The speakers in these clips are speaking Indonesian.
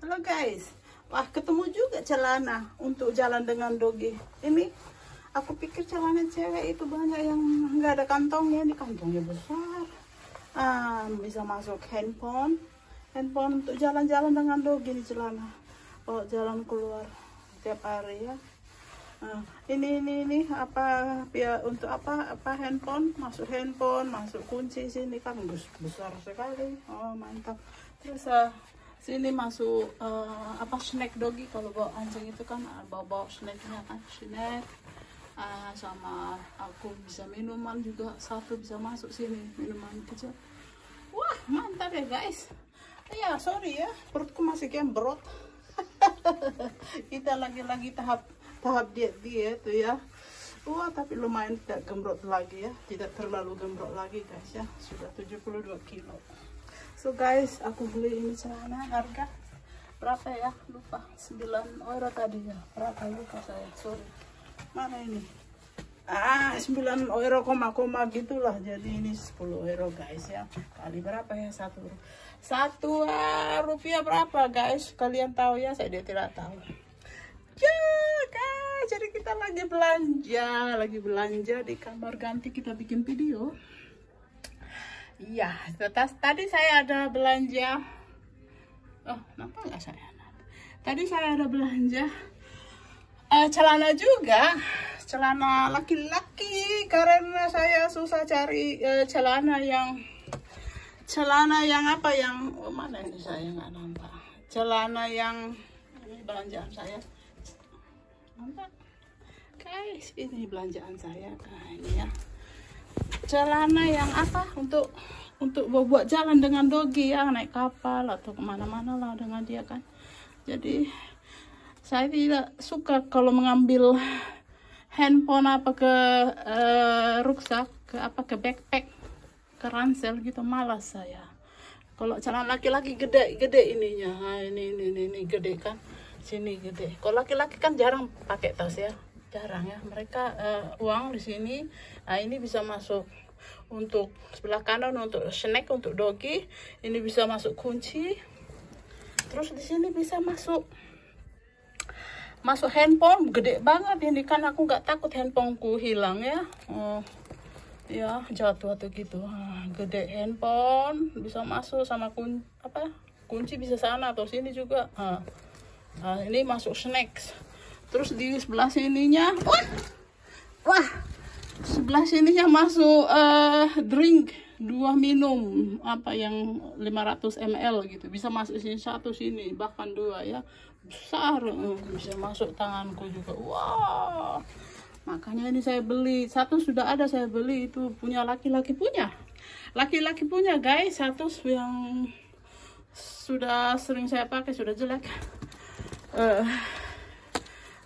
Halo guys. Wah, ketemu juga celana untuk jalan dengan dogi. Ini aku pikir celana cewek itu banyak yang nggak ada kantongnya. Ini kantongnya besar. Ah, bisa masuk handphone. Handphone untuk jalan-jalan dengan dogi di celana. Oh, jalan keluar tiap hari ya. Nah, ini ini ini apa ya untuk apa apa handphone masuk handphone masuk kunci sini kan bes- besar sekali oh mantap terus uh, sini masuk uh, apa snack doggy. Kalau bawa anjing itu kan uh, bawa bawa snacknya kan snack. Uh, sama aku bisa minuman juga satu bisa masuk sini minuman kecil wah mantap ya guys. Ya sorry ya perutku masih gembrot kita lagi-lagi tahap tahap diet diet tuh ya. Wah tapi lumayan tidak gembrot lagi ya. Tidak terlalu gembrot lagi guys ya. Sudah 72 kilo so guys aku beli ini celana harga berapa ya? Lupa. 9 euro tadi ya. Berapa lupa saya? Sorry mana ini? Ah 9 euro koma koma gitulah. Jadi ini 10 euro guys ya. Kali berapa ya? Satu. Satu ah, rupiah berapa guys? Kalian tahu ya? Saya dia tidak tahu. Ya guys jadi kita lagi belanja. Lagi belanja di kamar ganti kita bikin video iya tetas. Tadi saya ada belanja. Oh nampak nggak saya? Tadi saya ada belanja eh, celana juga. Celana laki-laki. Karena saya susah cari eh, celana yang celana yang apa yang oh, mana ini saya nggak nampak. Celana yang ini belanjaan saya. Nampak? Guys ini belanjaan saya. Nah ini ya celana yang apa untuk untuk buat jalan dengan dogi ya naik kapal atau ke mana-mana lah dengan dia kan. Jadi saya tidak suka kalau mengambil handphone apa ke eh, ruksak ke apa ke backpack ke ransel gitu malas saya. Kalau celana laki-laki gede gede ininya nah, ini, ini ini ini gede kan sini gede. Kalau laki-laki kan jarang pakai tas ya jarang ya. Mereka eh, uang di sini nah ini bisa masuk untuk sebelah kanan untuk snack untuk dogi ini bisa masuk kunci terus di sini bisa masuk masuk handphone gede banget ini kan aku nggak takut handphoneku hilang ya. Oh, ya jatuh atau gitu. Ah, gede handphone bisa masuk sama kun apa kunci bisa sana atau sini juga. Ah. Nah, ini masuk snacks terus di sebelah sininya wah wah sebelah sininya masuk eh, drink dua minum apa yang 500 ml gitu. Bisa masuk sini satu sini bahkan dua ya. Besar eh, bisa masuk tanganku juga. Wah. Makanya ini saya beli. Satu sudah ada saya beli itu punya laki-laki punya. Laki-laki punya guys. Satu yang sudah sering saya pakai sudah jelek. Eh,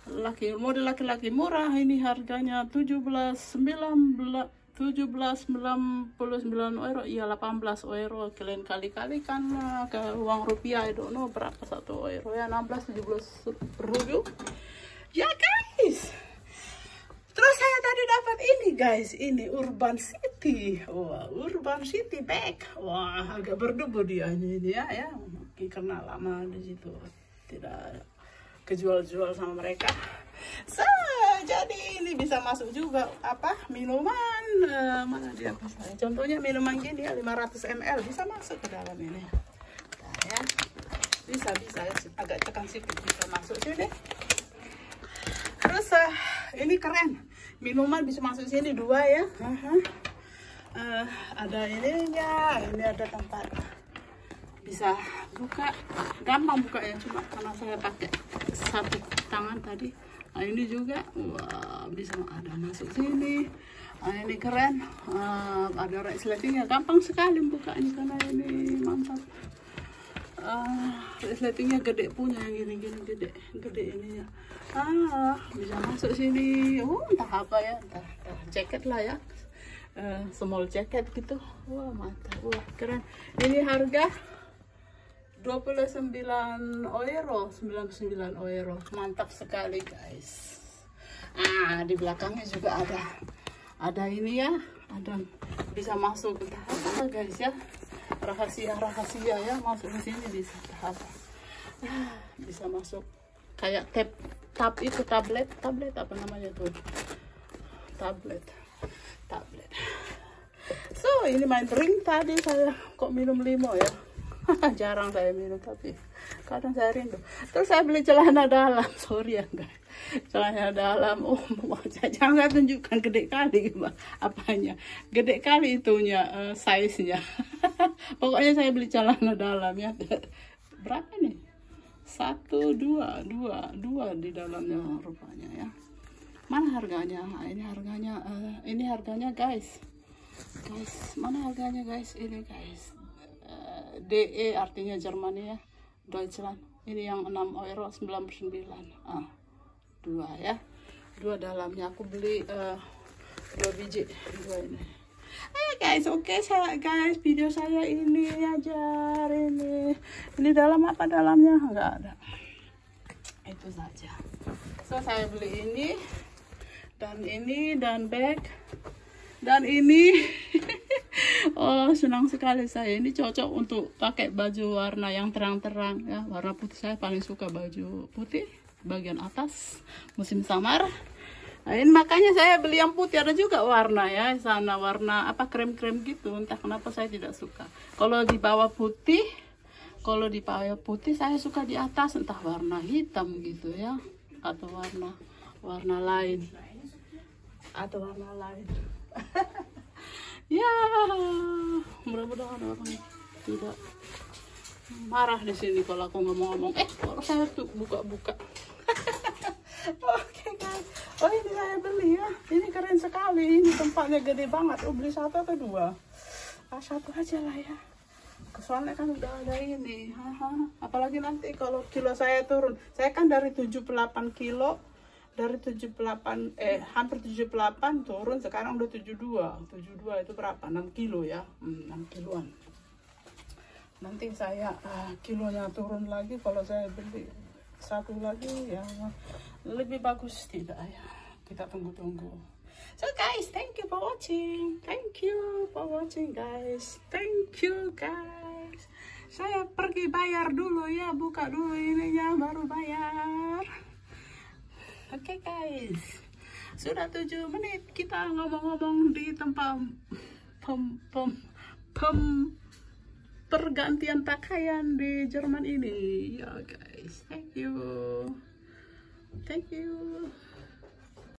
laki model laki-laki murah ini harganya 17 19 17,99 euro. Iya 18 euro. Kalian kali-kalikan eh, ke uang rupiah I don't know berapa? Satu euro ya 16 17 ribu ya guys. Terus saya tadi dapat ini guys. Ini Urban City. Wah Urban City bag wah agak berdebu dia ini ya ya. Mungkin karena lama di situ. Tidak kejual-jual sama mereka. So jadi ini bisa masuk juga apa minuman eh, mana dia? Contohnya minuman gini ya 500 ml bisa masuk ke dalam ini. Nah, ya. Bisa bisa agak tekan sedikit bisa masuk. Sini terus eh, ini keren. Minuman bisa masuk sini dua ya. Aha. Eh, ada ininya ini ada tempat. Bisa buka. Gampang buka ya cuma karena saya pakai satu tangan tadi. Nah ini juga wah bisa ada masuk sini. Nah, ini keren. Ah, ada resletingnya gampang sekali bukanya karena ini mantap. Ah resletingnya gede punya yang gini gini gede gede ininya. Ah bisa masuk sini. Oh entah apa ya entah, entah jaket lah ya. Eh, small jacket gitu. Wah mantap. Wah keren. Ini harga 29 euro 99 euro mantap sekali guys. Ah di belakangnya juga ada ada ini ya ada bisa masuk. Entah apa guys ya rahasia rahasia ya masuk ke sini bisa entah apa bisa masuk. Kayak tab tab itu tablet tablet apa namanya tuh? Tablet tablet. So ini main drink tadi saya kok minum limo ya jarang saya minum tapi kadang saya rindu. Terus saya beli celana dalam sorry ya guys celana dalam oh jangan saya tunjukkan gede kali apanya? Gede kali itunya uh, size nya pokoknya saya beli celana dalam ya. Berapa nih satu dua dua dua di dalamnya rupanya ya. Mana harganya? Nah, ini harganya uh, ini harganya guys. Guys mana harganya guys? Ini guys. eh, DE artinya Jermania ya Deutschland ini yang 6 euro 99 ah dua ya dua dalamnya aku beli uh, dua biji dua ini Ayo guys, oke okay, guys video saya ini aja ini. Ini dalam apa dalamnya? Enggak ada. Itu saja. So saya beli ini dan ini dan bag dan ini. oh senang sekali saya. Ini cocok untuk pakai baju warna yang terang-terang ya. Warna putih saya paling suka baju putih bagian atas musim samar Nah, ini makanya saya beli yang putih. Ada juga warna ya sana warna apa krem-krem gitu. Entah kenapa saya tidak suka. Kalau di bawah putih kalau di bawah putih saya suka di atas. Entah warna hitam gitu ya atau warna warna lain. Atau warna lain ya mudah-mudahan orang tidak marah di sini kalau aku ngomong-ngomong eh kalau saya tuh buka-buka? Oke okay, guys. Oh ini saya beli ya. Ini keren sekali. Ini tempatnya gede banget. Oh beli satu atau dua? Ah, satu aja lah ya. Soalnya kan udah ada ini. Apalagi nanti kalau kilo saya turun. Saya kan dari 78 kilo dari 78 eh hampir 78 turun sekarang udah 72 72 itu berapa? 6 kilo ya? Hmm, 6 kiloan. Nanti saya uh, kilonya turun lagi kalau saya beli satu lagi ya lebih bagus tidak ya? Kita tunggu-tunggu. So guys thank you for watching. Thank you for watching guys. Thank you guys. Saya pergi bayar dulu ya buka dulu ininya baru bayar oke okay, guys. Sudah tujuh menit kita ngomong-ngomong di tempat pem pem pem pergantian pakaian di Jerman ini. Ya guys. Thank you. Thank you.